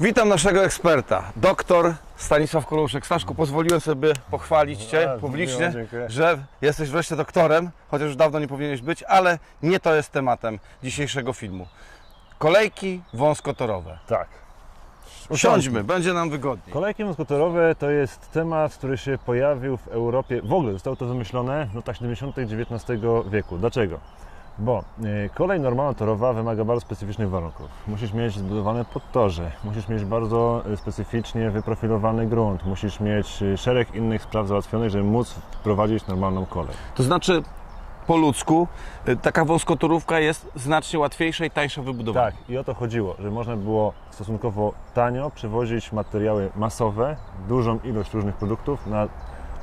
Witam naszego eksperta, doktor Stanisław Koluszek. Staszku, pozwoliłem sobie pochwalić Cię A, publicznie, dziękuję. że jesteś wreszcie doktorem, chociaż już dawno nie powinieneś być, ale nie to jest tematem dzisiejszego filmu. Kolejki wąskotorowe. Tak. Usiądźmy, będzie nam wygodniej. Kolejki wąskotorowe to jest temat, który się pojawił w Europie. W ogóle zostało to wymyślone w latach 70. XIX wieku. Dlaczego? Bo e, kolej normalno-torowa wymaga bardzo specyficznych warunków. Musisz mieć zbudowane podtorze, musisz mieć bardzo e, specyficznie wyprofilowany grunt, musisz mieć e, szereg innych spraw załatwionych, żeby móc wprowadzić normalną kolej. To znaczy, po ludzku, taka wąskotorówka jest znacznie łatwiejsza i tańsza w wybudowaniu. Tak, i o to chodziło, że można było stosunkowo tanio przewozić materiały masowe, dużą ilość różnych produktów na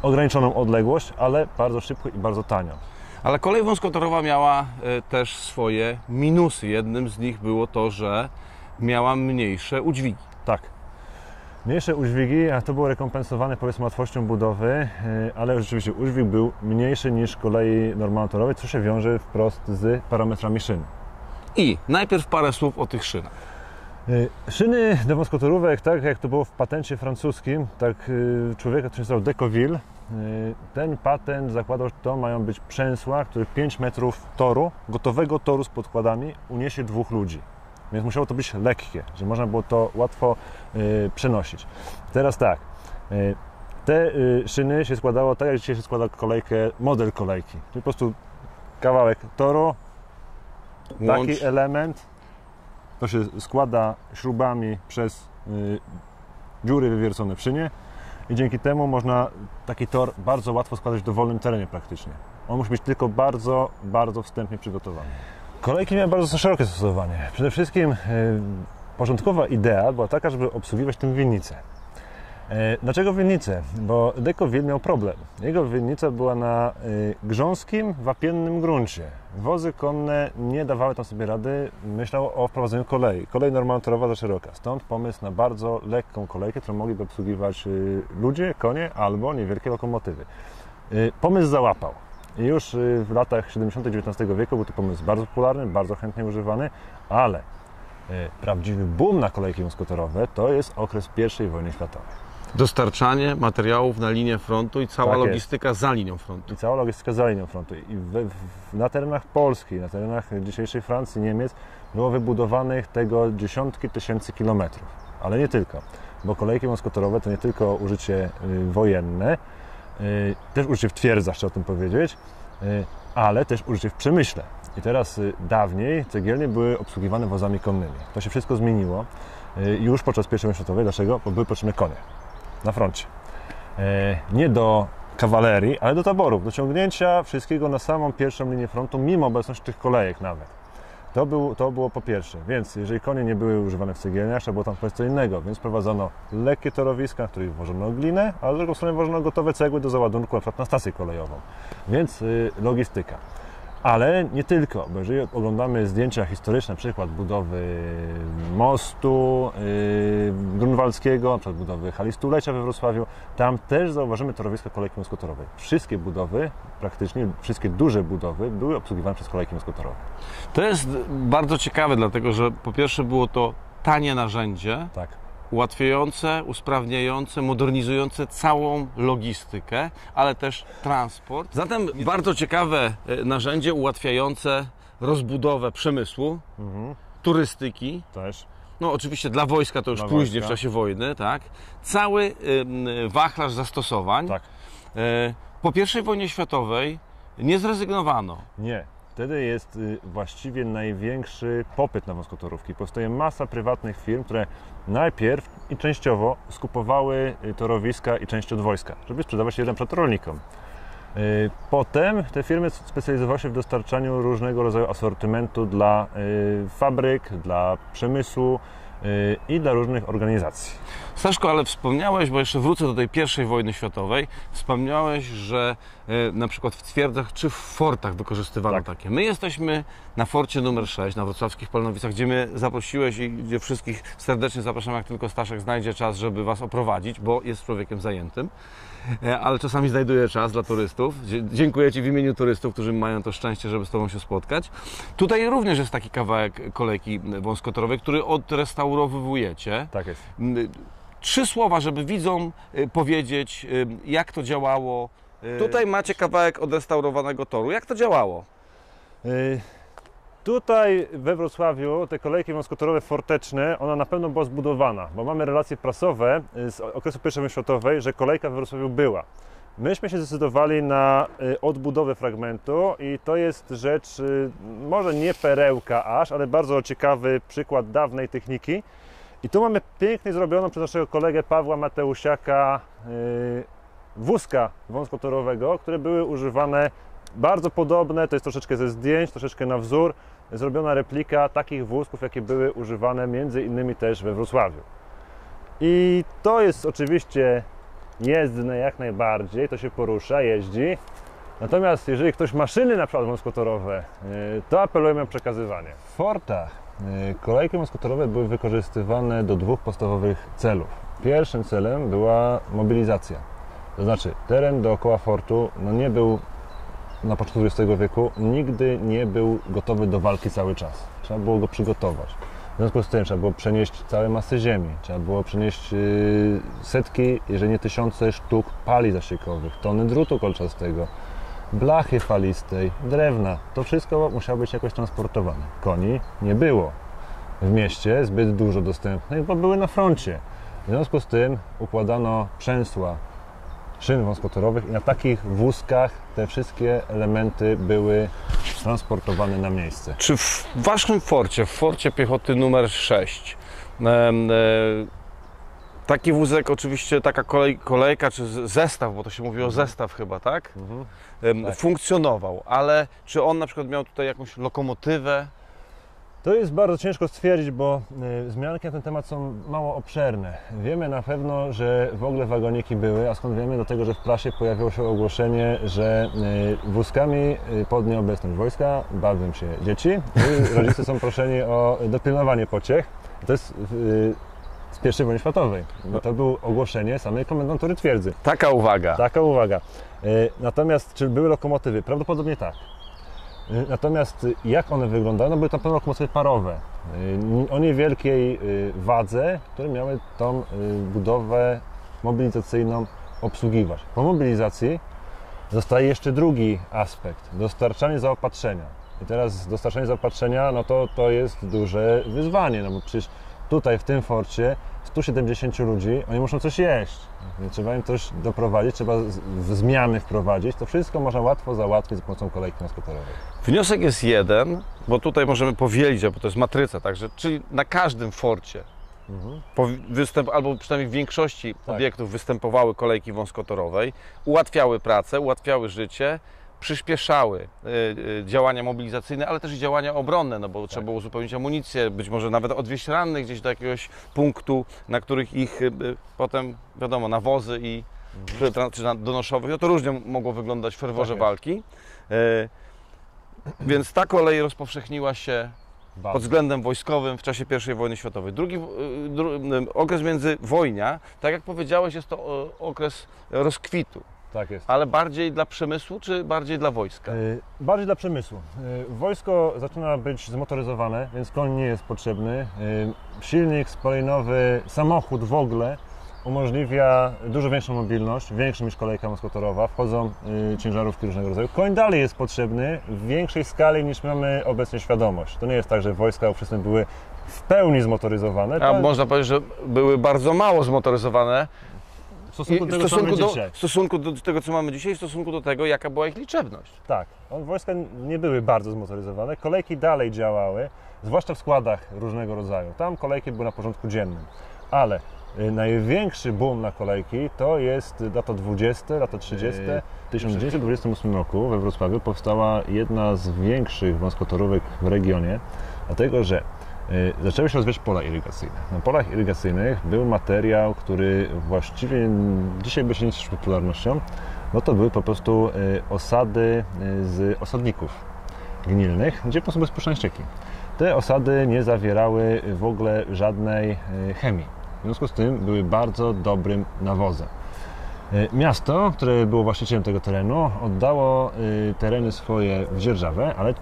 ograniczoną odległość, ale bardzo szybko i bardzo tanio. Ale kolej wąskotorowa miała y, też swoje minusy. Jednym z nich było to, że miała mniejsze udźwigi. Tak. Mniejsze udźwigi, a to było rekompensowane powiedzmy łatwością budowy, yy, ale rzeczywiście udźwig był mniejszy niż kolei normalno-torowej, co się wiąże wprost z parametrami szyn. I najpierw parę słów o tych szynach. Y, Szyny do wąskotorówek, tak jak to było w patencie francuskim, tak człowieka, który nazywał Decoville, ten patent zakładał, że to mają być przęsła, które 5 metrów toru, gotowego toru z podkładami, uniesie dwóch ludzi. Więc musiało to być lekkie, że można było to łatwo y, przenosić. Teraz tak, y, te y, szyny się składało tak, jak dzisiaj się składa kolejkę, model kolejki. Czyli po prostu kawałek toru, Łącz, taki element to się składa śrubami przez y, dziury wywiercone w szynie i dzięki temu można taki tor bardzo łatwo składać w dowolnym terenie praktycznie. On musi być tylko bardzo, bardzo wstępnie przygotowany. Kolejki miały bardzo szerokie zastosowanie. Przede wszystkim y, początkowa idea była taka, żeby obsługiwać tym winnicę. E, Dlaczego winnicę? Bo Decoville miał problem. Jego winnica była na y, grząskim, wapiennym gruncie. Wozy konne nie dawały tam sobie rady. Myślał o wprowadzeniu kolei. Kolej normalno-torowa za szeroka. Stąd pomysł na bardzo lekką kolejkę, którą mogliby obsługiwać y, ludzie, konie albo niewielkie lokomotywy. Pomysł załapał. Już w latach 70. XIX wieku był to pomysł bardzo popularny, bardzo chętnie używany, ale prawdziwy boom na kolejki wąskotorowe to jest okres I wojny światowej. Dostarczanie materiałów na linię frontu i cała Tak jest. logistyka za linią frontu. i cała logistyka za linią frontu. I we, w, na terenach Polski, na terenach dzisiejszej Francji, Niemiec było wybudowanych tego dziesiątki tysięcy kilometrów. Ale nie tylko, bo kolejki wąskotorowe to nie tylko użycie y, wojenne, y, też użycie w twierdzach, trzeba o tym powiedzieć, y, ale też użycie w przemyśle. I teraz y, dawniej cegielnie były obsługiwane wozami konnymi. To się wszystko zmieniło y, już podczas I wojny światowej. Dlaczego? Bo były potrzebne konie na froncie. E, nie do kawalerii, ale do taborów, do ciągnięcia wszystkiego na samą pierwszą linię frontu, mimo obecności tych kolejek nawet. To, był, to było po pierwsze. Więc jeżeli konie nie były używane w cegielniach, było tam wprowadzić co innego. Więc prowadzono lekkie torowiska, w których wożono glinę, a z drugiej strony wożono gotowe cegły do załadunku na przykład na stację kolejową. Więc y, logistyka. Ale nie tylko, bo jeżeli oglądamy zdjęcia historyczne, na przykład budowy mostu yy, grunwaldzkiego, na przykład budowy hali stulecia we Wrocławiu, tam też zauważymy torowiska kolejki wąskotorowej. Wszystkie budowy, praktycznie wszystkie duże budowy były obsługiwane przez kolejki wąskotorowe. To jest bardzo ciekawe, dlatego że po pierwsze było to tanie narzędzie, Tak. Ułatwiające, usprawniające, modernizujące całą logistykę, ale też transport. Zatem bardzo ciekawe e, narzędzie ułatwiające rozbudowę przemysłu, turystyki, Też. no oczywiście dla wojska to już Dla później, wojska. w czasie wojny, tak? Cały wachlarz zastosowań. Tak. E, Po I wojnie światowej nie zrezygnowano. Nie. Wtedy jest y, właściwie największy popyt na wąskotorówki. Powstaje masa prywatnych firm, które najpierw i częściowo skupowały y, torowiska i część od wojska, żeby sprzedawać je na przykład rolnikom. Y, Potem te firmy specjalizowały się w dostarczaniu różnego rodzaju asortymentu dla fabryk, dla przemysłu i dla różnych organizacji. Staszko, ale wspomniałeś, bo jeszcze wrócę do tej pierwszej wojny światowej, wspomniałeś, że e, na przykład w twierdzach czy w fortach wykorzystywano Tak. takie. My jesteśmy na forcie numer 6 na wrocławskich Polnowicach, gdzie mnie zaprosiłeś i gdzie wszystkich serdecznie zapraszam, jak tylko Staszek znajdzie czas, żeby Was oprowadzić, bo jest człowiekiem zajętym. E, Ale czasami znajduje czas dla turystów. Dziękuję Ci w imieniu turystów, którzy mają to szczęście, żeby z Tobą się spotkać. Tutaj również jest taki kawałek kolejki wąskotorowej, który odrestaurowujecie. Tak jest. Trzy słowa, żeby widzom y, powiedzieć, y, jak to działało. Tutaj macie kawałek odrestaurowanego toru. Jak to działało? Y, Tutaj we Wrocławiu te kolejki wąskotorowe forteczne, ona na pewno była zbudowana, bo mamy relacje prasowe y, z okresu I wojny światowej, że kolejka we Wrocławiu była. Myśmy się zdecydowali na y, odbudowę fragmentu i to jest rzecz, y, może nie perełka aż, ale bardzo ciekawy przykład dawnej techniki. I tu mamy pięknie zrobioną przez naszego kolegę Pawła Mateusiaka wózka wąskotorowego, które były używane bardzo podobne, to jest troszeczkę ze zdjęć, troszeczkę na wzór, zrobiona replika takich wózków, jakie były używane między innymi też we Wrocławiu. I to jest oczywiście jezdne jak najbardziej, to się porusza, jeździ. Natomiast jeżeli ktoś ma szyny na przykład wąskotorowe, y, to apelujemy o przekazywanie. W fortach y, kolejki wąskotorowe były wykorzystywane do dwóch podstawowych celów. Pierwszym celem była mobilizacja. To znaczy teren dookoła fortu no nie był na początku XX wieku nigdy nie był gotowy do walki cały czas. Trzeba było go przygotować. W związku z tym trzeba było przenieść całe masy ziemi, trzeba było przenieść yy, setki, jeżeli nie tysiące sztuk pali zasiekowych, tony drutu kolczastego, blachy falistej, drewna. To wszystko musiało być jakoś transportowane. Koni nie było w mieście zbyt dużo dostępnych, bo były na froncie. W związku z tym układano przęsła szyn wąskotorowych i na takich wózkach te wszystkie elementy były transportowane na miejsce. Czy w Waszym forcie, w forcie piechoty numer 6, em, e, taki wózek, oczywiście taka kolej, kolejka czy zestaw, bo to się mówi o zestaw chyba, tak? Em, Tak. Funkcjonował, ale czy on na przykład miał tutaj jakąś lokomotywę? To jest bardzo ciężko stwierdzić, bo y, wzmianki na ten temat są mało obszerne. Wiemy na pewno, że w ogóle wagoniki były, a skąd wiemy do tego, że w prasie pojawiło się ogłoszenie, że y, wózkami y, pod nieobecność wojska bawią się dzieci i rodzice są proszeni o dopilnowanie pociech. To jest z I wojny światowej. Bo to było ogłoszenie samej komendantury twierdzy. Taka uwaga. Taka uwaga. Natomiast czy były lokomotywy? Prawdopodobnie tak. Y, Natomiast jak one wyglądały? No były to pewno lokomotywy parowe y, o niewielkiej y, wadze, które miały tą budowę mobilizacyjną obsługiwać. Po mobilizacji zostaje jeszcze drugi aspekt, dostarczanie zaopatrzenia. I teraz dostarczanie zaopatrzenia, no to, to jest duże wyzwanie, no bo przecież tutaj w tym forcie 170 ludzi, oni muszą coś jeść. Trzeba im coś doprowadzić, trzeba zmiany wprowadzić. To wszystko można łatwo załatwić za pomocą kolejki transportowej. Wniosek jest jeden, bo tutaj możemy powielić, bo to jest matryca, także, czyli na każdym forcie powi- występ, albo przynajmniej w większości Tak. obiektów występowały kolejki wąskotorowej, ułatwiały pracę, ułatwiały życie, przyspieszały y, y, działania mobilizacyjne, ale też i działania obronne, no bo trzeba było uzupełnić amunicję, być może nawet odwieźć rannych gdzieś do jakiegoś punktu, na których ich y, potem, wiadomo, na wozy i Mhm. czy na donoszowych, no to różnie mogło wyglądać w ferworze Tak walki. Więc ta kolej rozpowszechniła się pod względem wojskowym w czasie I wojny światowej. Drugi dru, okres międzywojnia, tak jak powiedziałeś, jest to okres rozkwitu, Tak jest. ale bardziej dla przemysłu czy bardziej dla wojska? Y, Bardziej dla przemysłu. Y, Wojsko zaczyna być zmotoryzowane, więc koń nie jest potrzebny. Y, Silnik spalinowy, samochód w ogóle umożliwia dużo większą mobilność, większą niż kolejka moskotorowa. Wchodzą y, ciężarówki różnego rodzaju. Koń dalej jest potrzebny w większej skali niż mamy obecnie świadomość. To nie jest tak, że wojska ówczesne były w pełni zmotoryzowane. A można powiedzieć, że były bardzo mało zmotoryzowane w stosunku w do tego, co mamy stosunku do, dzisiaj. w stosunku do tego, co mamy dzisiaj, w stosunku do tego, jaka była ich liczebność. Tak, wojska nie były bardzo zmotoryzowane, kolejki dalej działały, zwłaszcza w składach różnego rodzaju. Tam kolejki były na porządku dziennym, ale y, największy boom na kolejki to jest lata 20, lata 30. Yy, W 1928 roku we Wrocławiu powstała jedna z większych wąskotorówek w regionie, dlatego że zaczęły się rozwijać pola irygacyjne. Na polach irygacyjnych był materiał, który właściwie dzisiaj by się nie popularnością, no to były po prostu y, osady y, z osadników gnilnych, gdzie po prostu bezpośrednie ścieki. Te osady nie zawierały w ogóle żadnej y, chemii. W związku z tym były bardzo dobrym nawozem. Y, Miasto, które było właścicielem tego terenu, oddało y, tereny swoje w dzierżawę, ale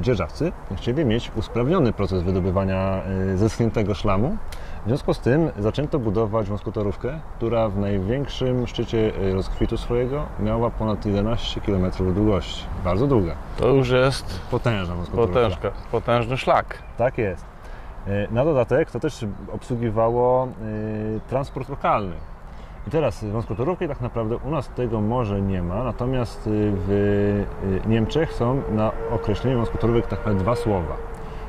dzierżawcy chcieli mieć usprawniony proces wydobywania y, zeschniętego szlamu. W związku z tym zaczęto budować wąskotorówkę, która w największym szczycie rozkwitu swojego miała ponad 11 km długości. Bardzo długa, To już jest potężna wąskotorówka. potężka, potężny szlak. Tak jest. E, Na dodatek to też obsługiwało e, transport lokalny. I teraz wąskotorówki tak naprawdę u nas tego może nie ma, natomiast e, w e, Niemczech są na określenie wąskotorówek tak naprawdę dwa słowa.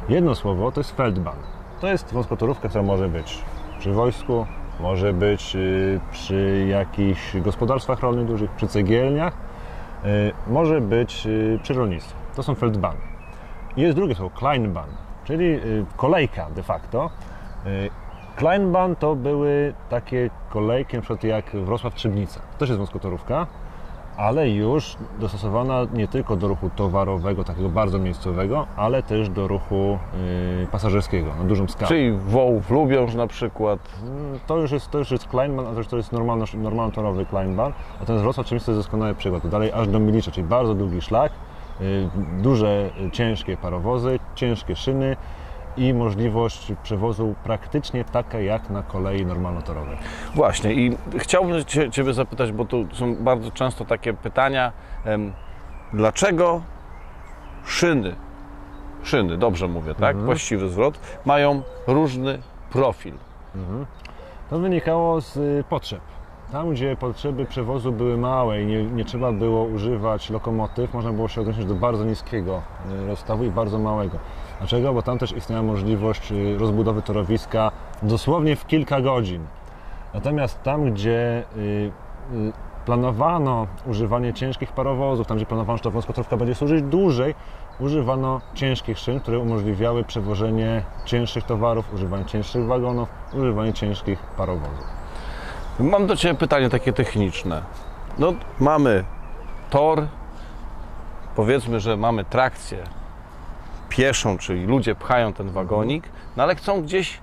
Jedno słowo to jest Feldbahn. To jest wąskotorówka, która może być przy wojsku, może być e, przy jakichś gospodarstwach rolnych dużych, przy cegielniach, może być przy rolnictwie. To są Feldbahny. Jest drugie słowo, Kleinbahn, czyli y, kolejka de facto. Kleinbahn to były takie kolejki, na przykład jak Wrocław-Trzebnica. To też jest wąskotorówka, ale już dostosowana nie tylko do ruchu towarowego, takiego bardzo miejscowego, ale też do ruchu y, pasażerskiego na dużą skalę. Czyli Wołów, Lubiąż na przykład. Mm, To już jest, to już jest Kleinbahn, a to jest normalno, normalnotorowy Kleinbahn. Natomiast Wrocław Trzebnica to jest doskonały przykład. Dalej aż do Milicza, czyli bardzo długi szlak, y, duże, y, ciężkie parowozy, ciężkie szyny i możliwość przewozu praktycznie taka jak na kolei normalnotorowej. Właśnie i chciałbym Cię, Ciebie zapytać, bo tu są bardzo często takie pytania, dlaczego szyny, szyny, dobrze mówię, tak, właściwy zwrot, mają różny profil. To wynikało z y, potrzeb. Tam, gdzie potrzeby przewozu były małe i nie, nie trzeba było używać lokomotyw, można było się ograniczyć do bardzo niskiego y, rozstawu i bardzo małego. Dlaczego? Bo tam też istniała możliwość y, rozbudowy torowiska dosłownie w kilka godzin. Natomiast tam, gdzie y, planowano używanie ciężkich parowozów, tam, gdzie planowano, że ta wąskotorówka będzie służyć dłużej, używano ciężkich szyn, które umożliwiały przewożenie cięższych towarów, używanie cięższych wagonów, używanie ciężkich parowozów. Mam do Ciebie pytanie takie techniczne. No, mamy tor, powiedzmy, że mamy trakcję pieszą, czyli ludzie pchają ten wagonik, no ale chcą gdzieś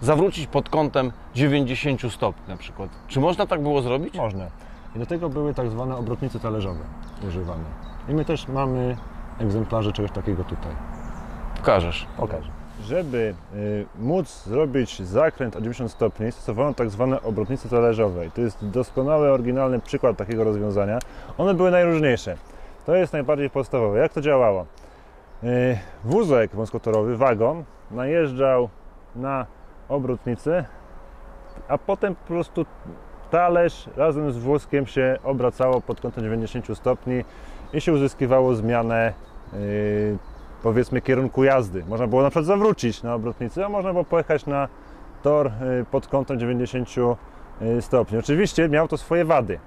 zawrócić pod kątem 90 stopni na przykład. Czy można tak było zrobić? Można. I do tego były tak zwane obrotnice talerzowe używane. I my też mamy egzemplarze czegoś takiego tutaj. Pokażesz. Pokażę. Żeby y, móc zrobić zakręt o 90 stopni, stosowano tak zwane obrotnice talerzowe. To jest doskonały, oryginalny przykład takiego rozwiązania. One były najróżniejsze. To jest najbardziej podstawowe. Jak to działało? Y, wózek wąskotorowy, wagon, najeżdżał na obrotnicę, a potem po prostu talerz razem z wózkiem się obracało pod kątem 90 stopni i się uzyskiwało zmianę yy, powiedzmy kierunku jazdy. Można było na przykład zawrócić na obrotnicy, a można było pojechać na tor yy, pod kątem 90 yy, stopni. Oczywiście miał to swoje wady.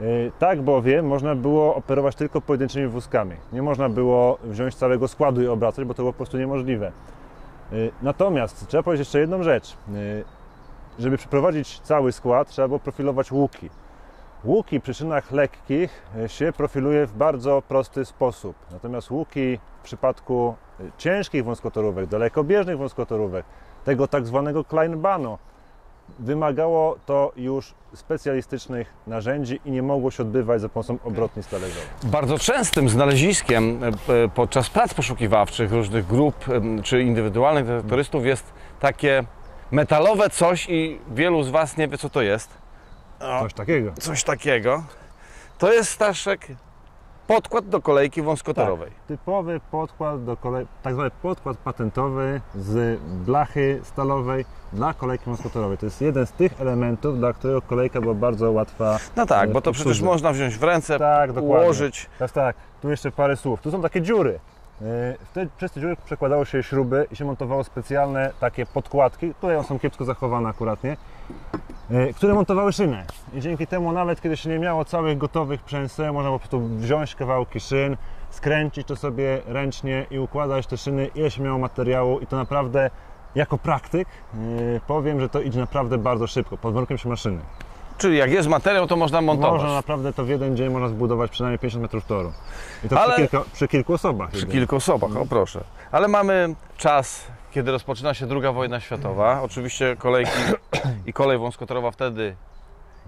Yy, Tak bowiem można było operować tylko pojedynczymi wózkami. Nie można było wziąć całego składu i obracać, bo to było po prostu niemożliwe. Natomiast trzeba powiedzieć jeszcze jedną rzecz. Żeby przeprowadzić cały skład, trzeba było profilować łuki. Łuki przy szynach lekkich e, się profiluje w bardzo prosty sposób. Natomiast łuki w przypadku e, ciężkich wąskotorówek, dalekobieżnych wąskotorówek, tego tak zwanego Kleinbahnu, wymagało to już specjalistycznych narzędzi i nie mogło się odbywać za pomocą obrotnic talerzowych. Bardzo częstym znaleziskiem e, podczas prac poszukiwawczych różnych grup czy indywidualnych turystów jest takie metalowe coś i wielu z Was nie wie co to jest. Coś takiego. Coś takiego. To jest Staszek podkład do kolejki wąskotorowej. Typowy podkład do kolei, tak zwany podkład patentowy z blachy stalowej dla kolejki wąskotorowej. To jest jeden z tych elementów, dla którego kolejka była bardzo łatwa. No tak, e, bo to przecież można wziąć w ręce, Tak, dokładnie. ułożyć. Teraz tak, tu jeszcze parę słów. Tu są takie dziury. E, przez te dziury przekładało się śruby i się montowało specjalne takie podkładki. Tutaj one są kiepsko zachowane akuratnie. E, Które montowały szynę. I dzięki temu nawet kiedy się nie miało całych gotowych przęseł, można po prostu wziąć kawałki szyn, skręcić to sobie ręcznie i układać te szyny, ile się miało materiału i to naprawdę jako praktyk yy, powiem, że to idzie naprawdę bardzo szybko, pod warunkiem się maszyny. Czyli jak jest materiał, to można montować. Można naprawdę to w jeden dzień można zbudować przynajmniej 50 metrów toru. I to Ale- przy, kilku, przy kilku osobach. Przy kilku osobach, o proszę. Ale mamy czas, kiedy rozpoczyna się II wojna światowa. Oczywiście kolejki i kolej wąskotorowa wtedy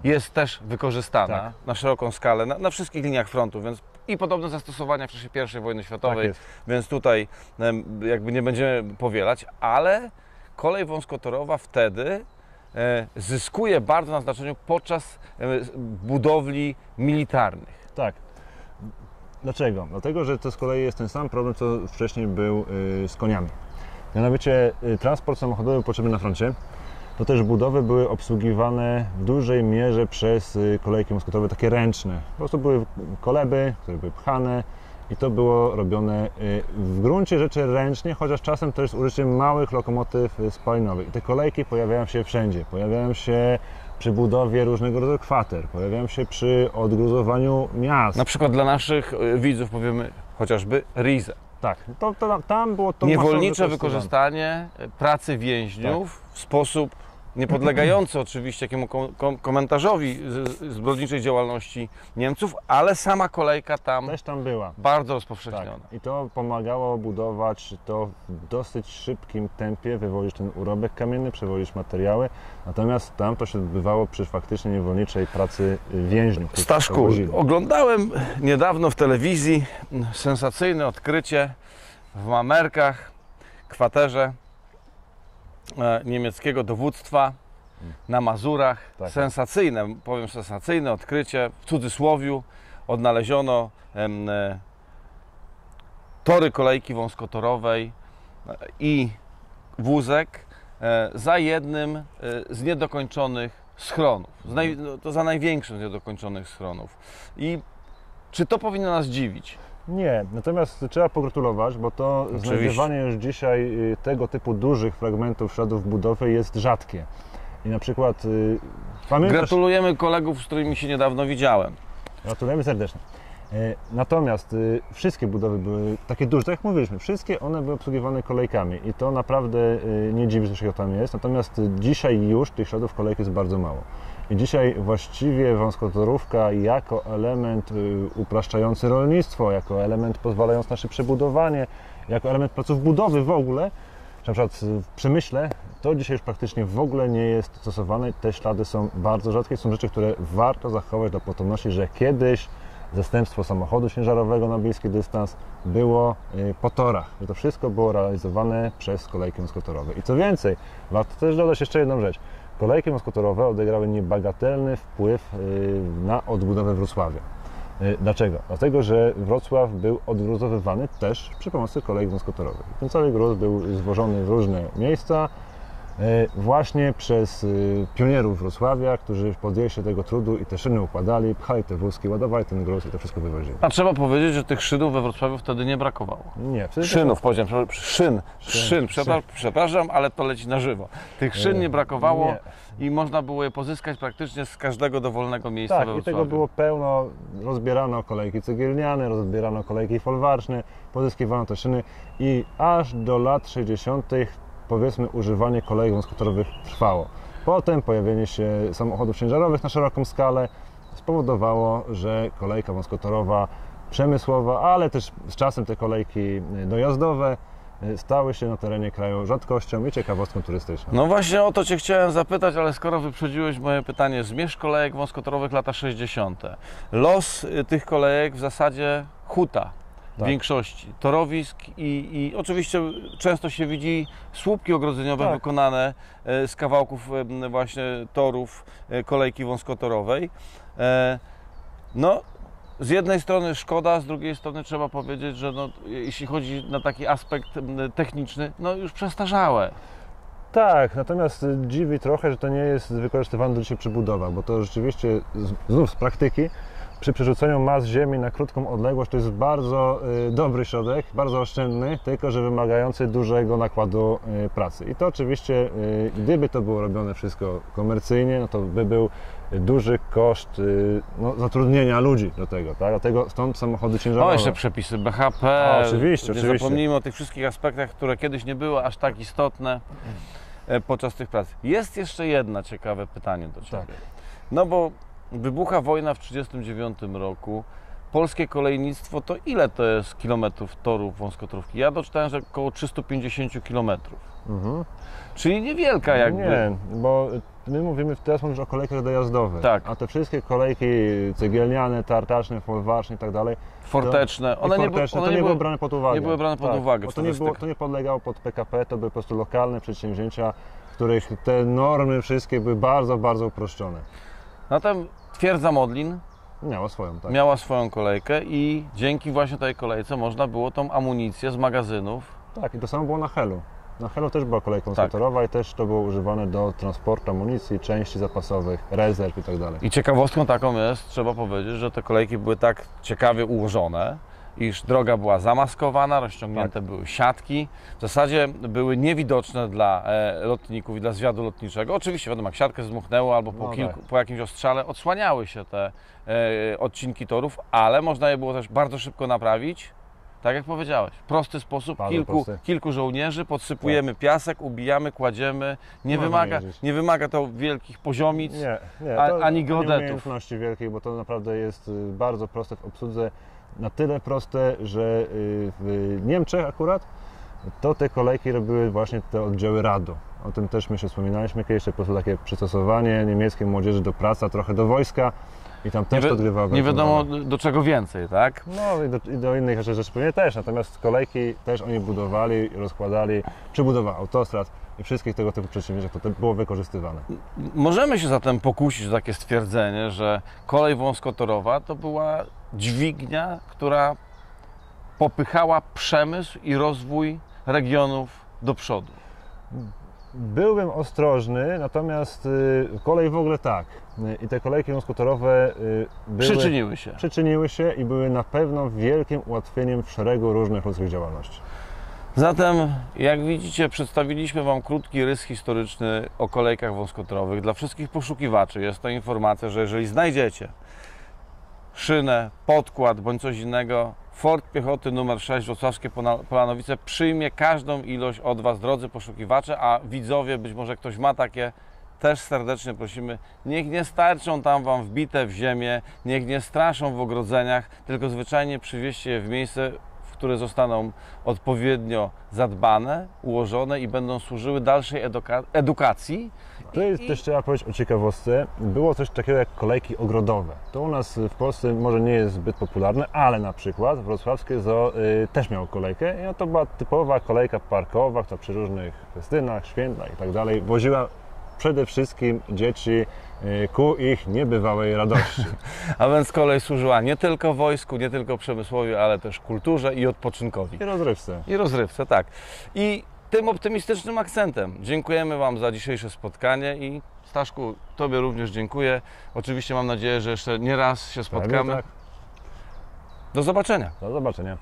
jest też wykorzystana Tak. na szeroką skalę, na, na wszystkich liniach frontu, więc i podobne zastosowania w czasie I wojny Tak światowej, jest. więc tutaj jakby nie będziemy powielać, ale kolej wąskotorowa wtedy e, zyskuje bardzo na znaczeniu podczas e, budowli militarnych. Tak. Dlaczego? Dlatego, że to z kolei jest ten sam problem, co wcześniej był y, z koniami. Mianowicie y, transport samochodowy potrzebny na froncie, to też budowy były obsługiwane w dużej mierze przez y, kolejki moskitowe, takie ręczne. Po prostu były koleby, które były pchane i to było robione y, w gruncie rzeczy ręcznie, chociaż czasem też z użyciem małych lokomotyw spalinowych. I te kolejki pojawiają się wszędzie. Pojawiają się przy budowie różnego rodzaju kwater, pojawiają się przy odgruzowaniu miast. Na przykład dla naszych widzów powiemy chociażby Rize. Tak, to, to, tam było to Niewolnicze wykorzystanie pracy więźniów w sposób niepodlegający oczywiście jakiemu kom- kom- komentarzowi zbrodniczej działalności Niemców, ale sama kolejka tam Też tam była. bardzo Tak. rozpowszechniona. I to pomagało budować to w dosyć szybkim tempie, wywozić ten urobek kamienny, przewozić materiały. Natomiast tam to się odbywało przy faktycznie niewolniczej pracy więźniów. Staszku, oglądałem niedawno w telewizji sensacyjne odkrycie w Mamerkach, kwaterze niemieckiego dowództwa na Mazurach. Tak. Sensacyjne, powiem sensacyjne odkrycie, w cudzysłowiu odnaleziono em, e, tory kolejki wąskotorowej e, i wózek e, za jednym e, z niedokończonych schronów. Naj, no, to za największym z niedokończonych schronów. I czy to powinno nas dziwić? Nie, natomiast trzeba pogratulować, bo to Oczywiście. znajdywanie już dzisiaj y, tego typu dużych fragmentów śladów budowy jest rzadkie. I na przykład y, pamiętasz... Gratulujemy kolegów, z którymi się niedawno widziałem. Gratulujemy serdecznie. E, Natomiast y, wszystkie budowy były takie duże, tak jak mówiliśmy, wszystkie one były obsługiwane kolejkami i to naprawdę y, nie dziwi, że się tam jest. Natomiast y, dzisiaj już tych śladów kolejki jest bardzo mało. I dzisiaj właściwie wąskotorówka jako element y, upraszczający rolnictwo, jako element pozwalający na szybsze budowanie, jako element placów budowy w ogóle, na przykład y, w przemyśle, to dzisiaj już praktycznie w ogóle nie jest stosowane. Te ślady są bardzo rzadkie, są rzeczy, które warto zachować dla potomności, że kiedyś zastępstwo samochodu ciężarowego na bliski dystans było y, po torach, że to wszystko było realizowane przez kolejki moskotorowe. I co więcej, warto też dodać jeszcze jedną rzecz. Kolejki moskotorowe odegrały niebagatelny wpływ y, na odbudowę Wrocławia. Y, Dlaczego? Dlatego, że Wrocław był odgruzowywany też przy pomocy kolejek wąskotorowych. Ten cały gruz był zwożony w różne miejsca, właśnie przez y, pionierów Wrocławia, którzy podjęli się tego trudu i te szyny układali, pchali te wózki, ładowali ten gruz i to wszystko wywozili. A trzeba powiedzieć, że tych szynów we Wrocławiu wtedy nie brakowało. Nie, wtedy Szynów, powiedziałem, przepraszam, szyn, Szyn, szyn, przepra- przepraszam, ale to leci na żywo. Tych szyn nie brakowało i można było je pozyskać praktycznie z każdego dowolnego miejsca Tak, we i Wrocławiu. tego było pełno. Rozbierano kolejki cegierniane, rozbierano kolejki folwarczne, pozyskiwano te szyny i aż do lat 60. powiedzmy używanie kolejek wąskotorowych trwało. Potem pojawienie się samochodów ciężarowych na szeroką skalę spowodowało, że kolejka wąskotorowa przemysłowa, ale też z czasem te kolejki dojazdowe y, stały się na terenie kraju rzadkością i ciekawostką turystyczną. No właśnie o to Cię chciałem zapytać, ale skoro wyprzedziłeś moje pytanie, zmierzch kolejek wąskotorowych lata 60. Los y, tych kolejek w zasadzie huta Tak. większości. Torowisk i, i oczywiście często się widzi słupki ogrodzeniowe Tak. wykonane e, z kawałków e, właśnie torów e, kolejki wąskotorowej. No, z jednej strony szkoda, z drugiej strony trzeba powiedzieć, że no, jeśli chodzi na taki aspekt techniczny, no już przestarzałe. Tak, natomiast dziwi trochę, że to nie jest wykorzystywane do dzisiaj przy budowach, bo to rzeczywiście znów z praktyki przy przerzuceniu mas ziemi na krótką odległość to jest bardzo y, dobry środek, bardzo oszczędny, tylko że wymagający dużego nakładu y, pracy. I to oczywiście, y, gdyby to było robione wszystko komercyjnie, no to by był duży koszt no, zatrudnienia ludzi do tego, tak? Dlatego stąd samochody ciężarowe. No jeszcze przepisy BHP. A, oczywiście, oczywiście. Zapomnijmy o tych wszystkich aspektach, które kiedyś nie były aż tak istotne e, podczas tych prac. Jest jeszcze jedno ciekawe pytanie do Ciebie. Tak. No bo wybucha wojna w 1939 roku. Polskie kolejnictwo to ile to jest kilometrów torów wąskotorówki? Ja doczytałem, że około 350 kilometrów. Mhm. Czyli niewielka jakby. Nie, bo my mówimy teraz mówisz o kolejkach dojazdowych, Tak. a te wszystkie kolejki cegielniane, tartaczne, folwarczne i tak dalej, Forteczne. One I nie, forteczne, one to nie, nie były brane pod uwagę. nie były brane pod Tak, uwagę Bo w to, nie było, to nie podlegało pod PKP, to były po prostu lokalne przedsięwzięcia, których te normy wszystkie były bardzo, bardzo uproszczone. Zatem twierdza Modlin Miało swoją, tak. miała swoją kolejkę i dzięki właśnie tej kolejce można było tą amunicję z magazynów Tak, i to samo było na Helu. Na Helu też była kolejka Tak. skutorowa i też to było używane do transportu amunicji, części zapasowych, rezerw i tak dalej. I ciekawostką taką jest, trzeba powiedzieć, że te kolejki były tak ciekawie ułożone, iż droga była zamaskowana, rozciągnięte były siatki. W zasadzie były niewidoczne dla e, lotników i dla zwiadu lotniczego. Oczywiście, wiadomo, jak siatkę zdmuchnęło albo po, No kilku, tak. po jakimś ostrzale odsłaniały się te e, odcinki torów, ale można je było też bardzo szybko naprawić. Tak jak powiedziałeś, w prosty sposób, Bardzo kilku, prosty. Tak. kilku żołnierzy, podsypujemy piasek, ubijamy, kładziemy. Nie wymaga, nie wymaga to wielkich poziomic. Nie, nie. To ani nie geodetów. umiejętności wielkiej, bo to naprawdę jest y, bardzo proste w obsłudze. Na tyle proste, że y, w Niemczech akurat to te kolejki robiły właśnie te oddziały RADO. O tym też my się wspominaliśmy kiedyś, po prostu takie przystosowanie niemieckiej młodzieży do pracy, trochę do wojska i tam też nie, odgrywało nie wiadomo do czego więcej, tak? No i do, i do innych rzeczy, rzeczy pewnie też, natomiast kolejki też oni budowali, rozkładali, czy budowa autostrad i wszystkich tego typu przedsięwzięć, to było wykorzystywane. Możemy się zatem pokusić o takie stwierdzenie, że kolej wąskotorowa to była dźwignia, która popychała przemysł i rozwój regionów do przodu. Byłbym ostrożny, natomiast y, kolej w ogóle tak. Y, I te kolejki wąskotorowe y, były, Przyczyniły się. przyczyniły się i były na pewno wielkim ułatwieniem w szeregu różnych ludzkich działalności. Zatem, jak widzicie, przedstawiliśmy Wam krótki rys historyczny o kolejkach wąskotorowych. Dla wszystkich poszukiwaczy jest to informacja, że jeżeli znajdziecie szynę, podkład bądź coś innego, Fort Piechoty numer 6 Wrocławskie Polanowice przyjmie każdą ilość od Was, drodzy poszukiwacze, a widzowie, być może ktoś ma takie, też serdecznie prosimy, niech nie starczą tam Wam wbite w ziemię, niech nie straszą w ogrodzeniach, tylko zwyczajnie przywieźcie je w miejsce, które zostaną odpowiednio zadbane, ułożone i będą służyły dalszej eduka- edukacji. To jest też trzeba powiedzieć o ciekawostce. Było coś takiego jak kolejki ogrodowe. To u nas w Polsce może nie jest zbyt popularne, ale na przykład wrocławskie zoo y, też miało kolejkę i to była typowa kolejka parkowa, która przy różnych festynach, świętach i tak dalej woziła przede wszystkim dzieci ku ich niebywałej radości. A więc kolej służyła nie tylko wojsku, nie tylko przemysłowi, ale też kulturze i odpoczynkowi. I rozrywce. I rozrywce, tak. I tym optymistycznym akcentem dziękujemy Wam za dzisiejsze spotkanie i Staszku, Tobie również dziękuję. Oczywiście mam nadzieję, że jeszcze nie raz się spotkamy. Tak, Do zobaczenia. do zobaczenia.